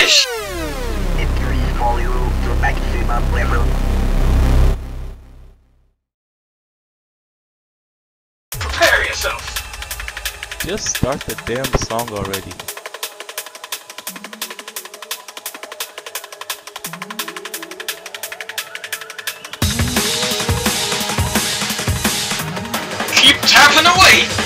finish! Increase volume to maximum level. Prepare yourself! Just start the damn song already. Keep tapping away!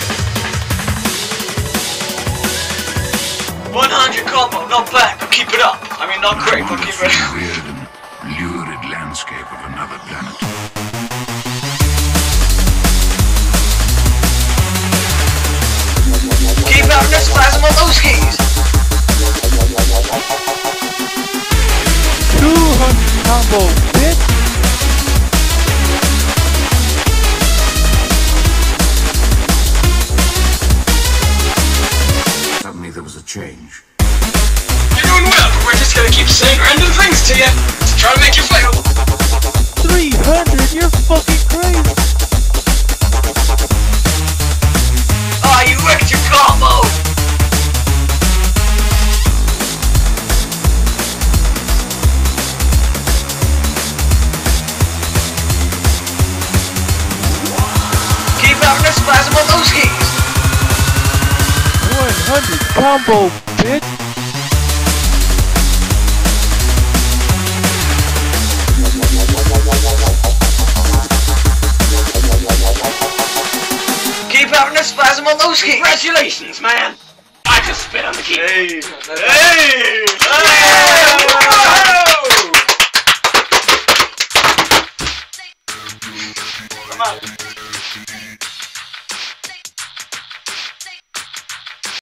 100 combo, not bad, but keep it up. I mean, not great, but keep it up. weird and lurid landscape of another planet. Keep out this plasma those keys! 200 combo, bitch! Suddenly there was a change. You're doing well, we're just gonna keep saying random things to you to try to make you fail. 300, you're fucking crazy! Ah, you wrecked your combo! Keep out this plasma those keys! 100 combo, bitch! Keep having a spasm on those keys! Congratulations, man! I just spit on the key. Hey! Hey! Come on.